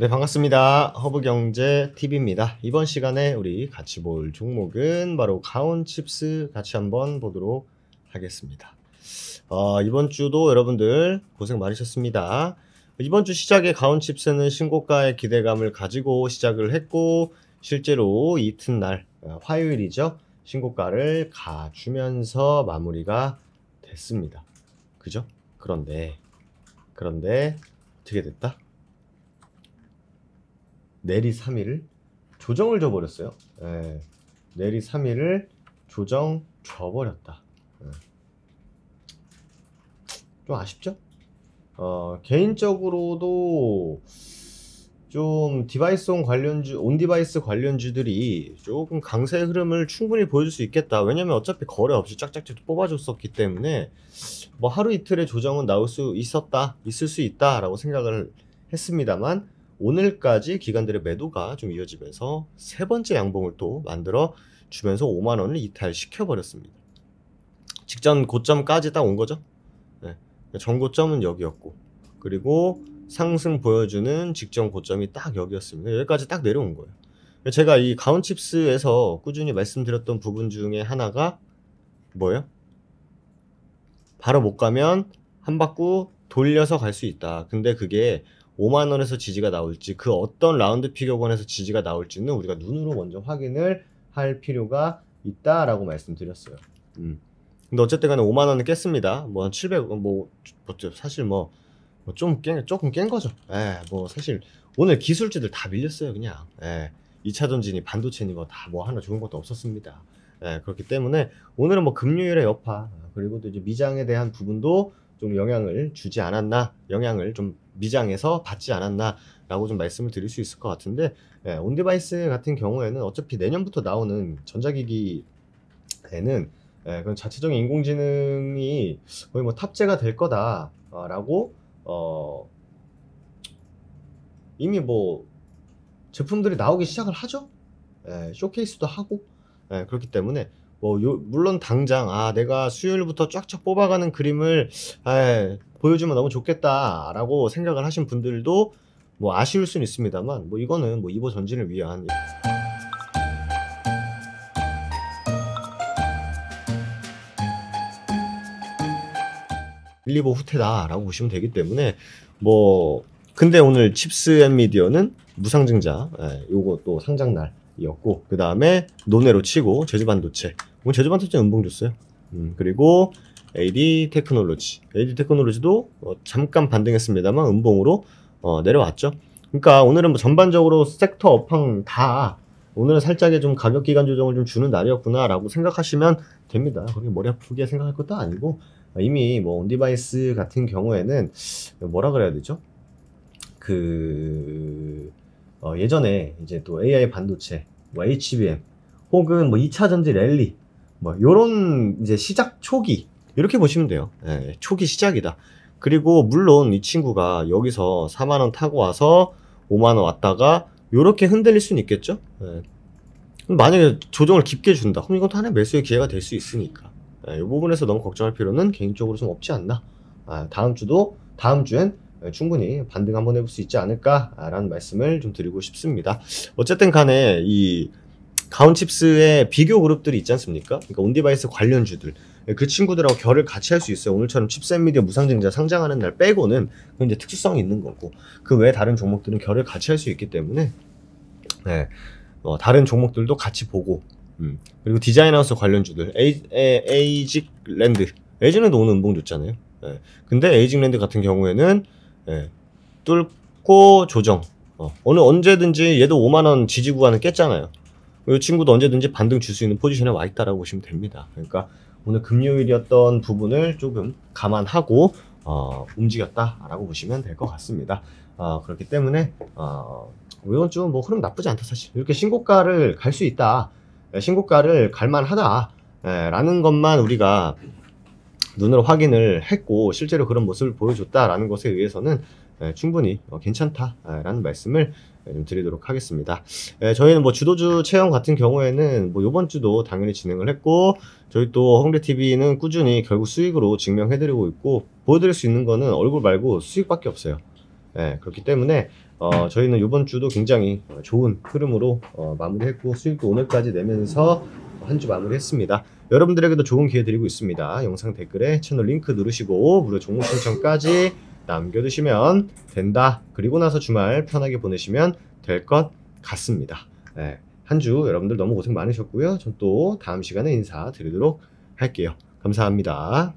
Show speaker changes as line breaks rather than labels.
네, 반갑습니다. 허브경제 TV입니다. 이번 시간에 우리 같이 볼 종목은 바로 가온칩스 같이 한번 보도록 하겠습니다. 어, 이번 주도 여러분들 고생 많으셨습니다. 이번 주 시작에 가온칩스는 신고가의 기대감을 가지고 시작을 했고 실제로 이튿날 어, 화요일이죠. 신고가를 가주면서 마무리가 됐습니다. 그죠? 그런데 그런데 어떻게 됐다? 내리 3일을 조정을 줘버렸어요. 예. 내리 3일을 조정 줘버렸다. 예. 좀 아쉽죠? 어, 개인적으로도 좀 device on 관련주, on device 관련주들이 조금 강세 흐름을 충분히 보여줄 수 있겠다. 왜냐면 어차피 거래 없이 짝짝짝 뽑아줬었기 때문에 뭐 하루 이틀의 조정은 나올 수 있었다, 있을 수 있다라고 생각을 했습니다만 오늘까지 기관들의 매도가 좀 이어지면서 세 번째 양봉을 또 만들어 주면서 5만 원을 이탈시켜 버렸습니다. 직전 고점까지 딱 온 거죠. 네. 전고점은 여기였고 그리고 상승 보여주는 직전 고점이 딱 여기였습니다. 여기까지 딱 내려온 거예요. 제가 이 가온칩스에서 꾸준히 말씀드렸던 부분 중에 하나가 뭐예요? 바로 못 가면 한 바퀴 돌려서 갈 수 있다. 근데 그게 5만 원에서 지지가 나올지 그 어떤 라운드 피겨권에서 지지가 나올지는 우리가 눈으로 먼저 확인을 할 필요가 있다라고 말씀드렸어요. 음. 근데 어쨌든 간에 5만 원은 깼습니다. 뭐 한 700, 뭐, 뭐 사실 뭐, 좀 깬, 조금 깬 거죠. 예, 뭐 사실 오늘 기술주들 다 밀렸어요, 그냥. 예, 2차 전지니 반도체니 뭐 다 뭐 하나 좋은 것도 없었습니다. 예, 그렇기 때문에 오늘은 뭐 금요일의 여파, 그리고 또 이제 미장에 대한 부분도 좀 영향을 주지 않았나, 영향을 좀 미장에서 받지 않았나라고 좀 말씀을 드릴 수 있을 것 같은데 예, on-device 같은 경우에는 어차피 내년부터 나오는 전자기기에는 예, 그런 자체적인 인공지능이 거의 뭐 탑재가 될 거다라고 어, 이미 뭐 제품들이 나오기 시작을 하죠. 예, 쇼케이스도 하고 예, 그렇기 때문에 뭐 요, 물론 당장 아 내가 수요일부터 쫙쫙 뽑아가는 그림을 에, 보여주면 너무 좋겠다라고 생각을 하신 분들도 뭐 아쉬울 수는 있습니다만 뭐 이거는 뭐 이보 전진을 위한 1, 2보 후퇴다라고 보시면 되기 때문에 뭐 근데 오늘 칩스앤미디어는 무상증자 예, 요거 또 상장날이었고 그 다음에 논외로 치고 제주반도체 오늘 제주반도체 음봉 줬어요 음, 그리고 AD 테크놀로지. AD 테크놀로지도 어, 잠깐 반등했습니다만 음봉으로 어, 내려왔죠. 그러니까 오늘은 뭐 전반적으로 섹터 업황 다 오늘은 살짝의 좀 가격 기간 조정을 좀 주는 날이었구나라고 생각하시면 됩니다. 그렇게 머리 아프게 생각할 것도 아니고 이미 뭐 on-device 같은 경우에는 뭐라 그래야 되죠? 그 어, 예전에 이제 또 AI 반도체, 뭐 HBM 혹은 뭐 2차 전지 랠리 뭐 요런 이제 시작 초기 이렇게 보시면 돼요. 예, 초기 시작이다. 그리고 물론 이 친구가 여기서 4만 원 타고 와서 5만 원 왔다가 이렇게 흔들릴 수는 있겠죠. 예. 만약에 조정을 깊게 준다. 그럼 또 하나의 매수의 기회가 될 수 있으니까. 예, 이 부분에서 너무 걱정할 필요는 개인적으로 좀 없지 않나. 아, 다음 주도 다음 주엔 충분히 반등 한번 해볼 수 있지 않을까라는 말씀을 좀 드리고 싶습니다. 어쨌든 간에 이 가온칩스의 비교 그룹들이 있지 않습니까? 그러니까 on-device 관련주들 그 친구들하고 결을 같이 할 수 있어요. 오늘처럼 칩스앤미디어 무상증자 상장하는 날 빼고는 그 이제 특수성이 있는 거고 그 외에 다른 종목들은 결을 같이 할 수 있기 때문에 네, 어, 다른 종목들도 같이 보고 음. 그리고 design house 관련주들 에이, 에, 에이직랜드 에이직랜드 오늘 음봉 줬잖아요. 네. 근데 에이직랜드 같은 경우에는 네, 뚫고 조정 어, 어느 언제든지 얘도 5만원 지지 구간을 깼잖아요. 이 친구도 언제든지 반등 줄 수 있는 포지션에 와 있다라고 보시면 됩니다. 그러니까 오늘 금요일이었던 부분을 조금 감안하고 어, 움직였다라고 보시면 될 것 같습니다. 어, 그렇기 때문에 어, 이번 주뭐 흐름 나쁘지 않다 사실 이렇게 신고가를 갈 수 있다 예, 신고가를 갈만하다 예, 라는 것만 우리가 눈으로 확인을 했고 실제로 그런 모습을 보여줬다라는 것에 의해서는 예, 충분히 어, 괜찮다라는 말씀을 좀 드리도록 하겠습니다. 저희는 뭐 주도주 체험 같은 경우에는 뭐 이번 주도 당연히 진행을 했고 저희 또 홍대 TV는 꾸준히 결국 수익으로 증명해드리고 있고 보여드릴 수 있는 거는 얼굴 말고 수익밖에 없어요. 예, 그렇기 때문에 어, 저희는 이번 주도 굉장히 어, 좋은 흐름으로 어, 마무리했고 수익도 오늘까지 내면서 한 주 마무리했습니다. 여러분들에게도 좋은 기회 드리고 있습니다. 영상 댓글에 채널 링크 누르시고 무료 종목 신청까지 남겨두시면 된다. 그리고 나서 주말 편하게 보내시면 될 것 같습니다. 네, 한 주 여러분들 너무 고생 많으셨고요. 전 또 다음 시간에 인사드리도록 할게요. 감사합니다.